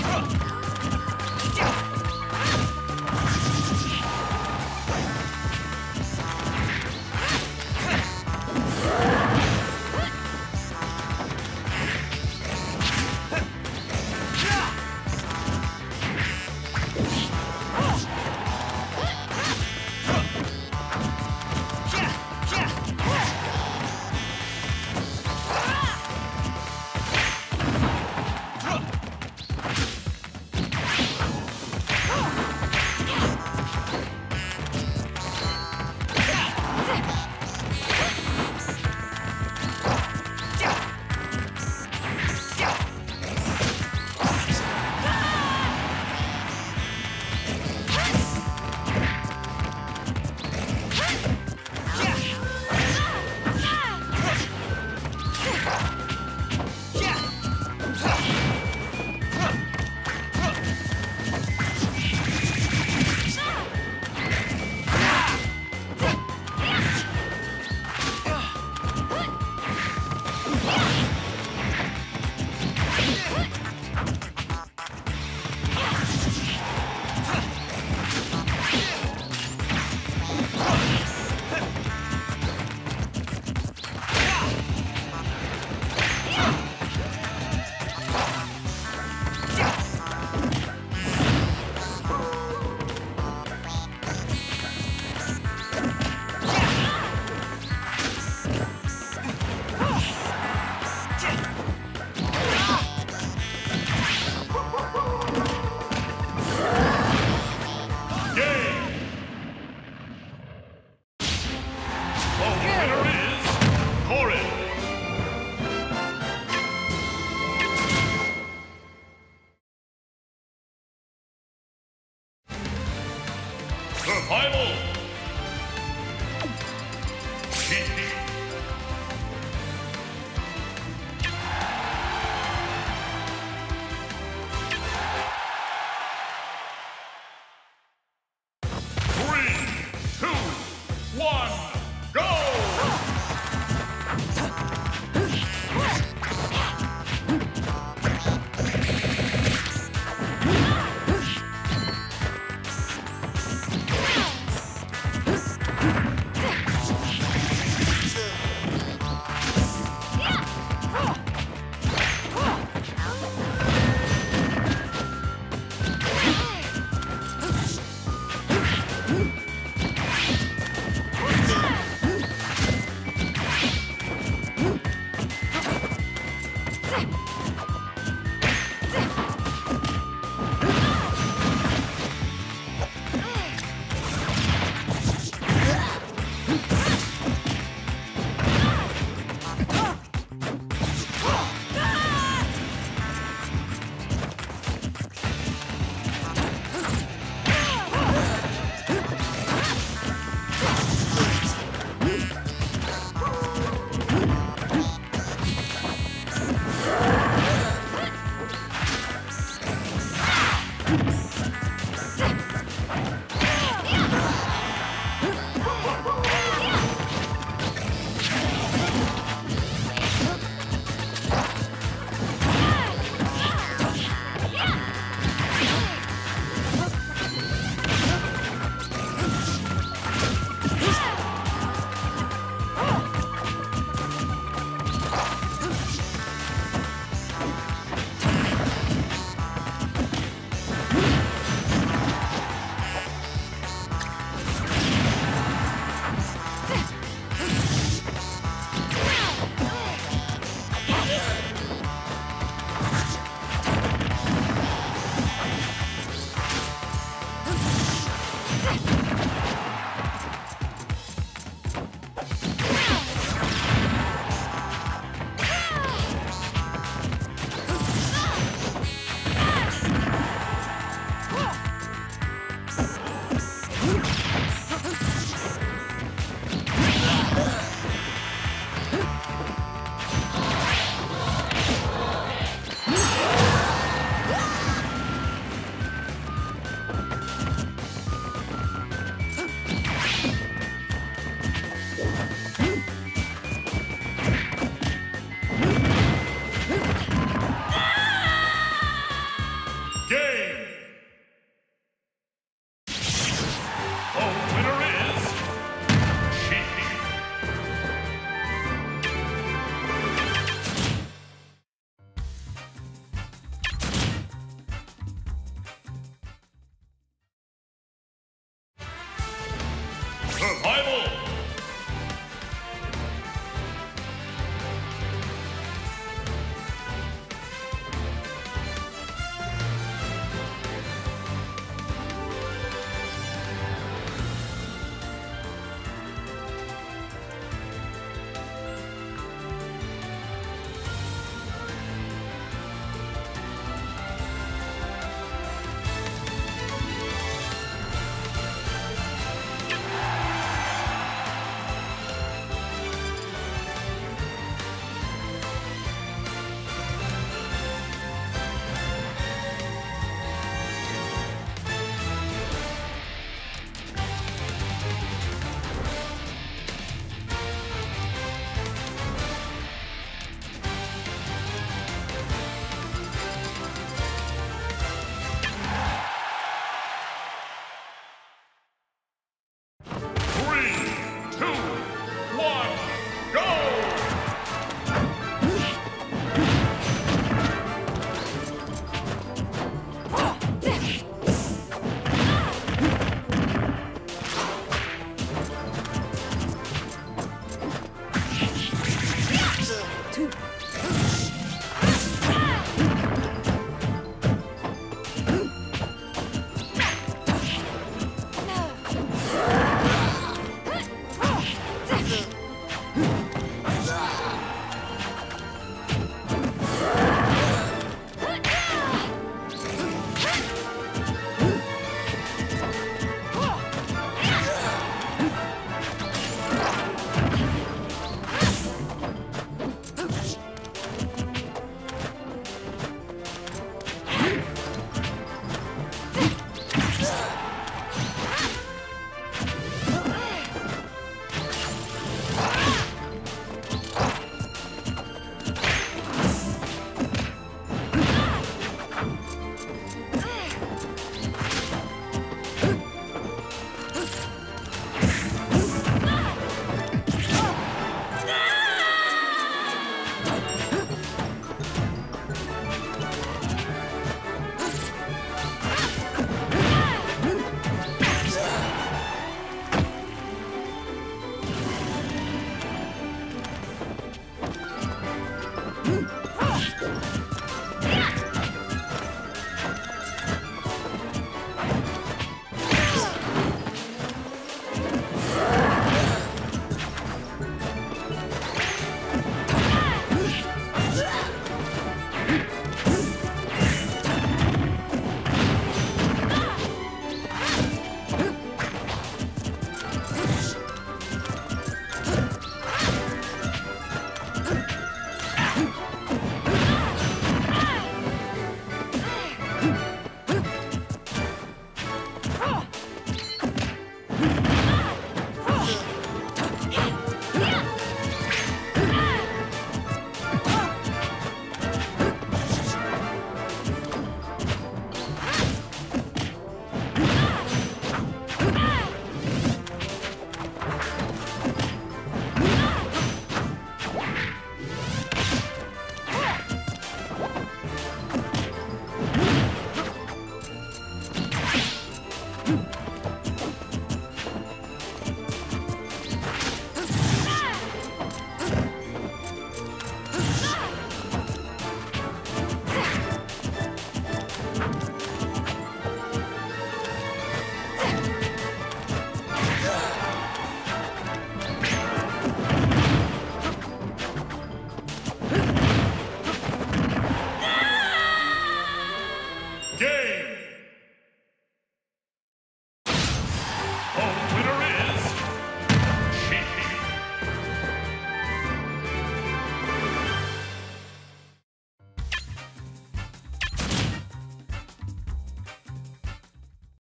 Yeah.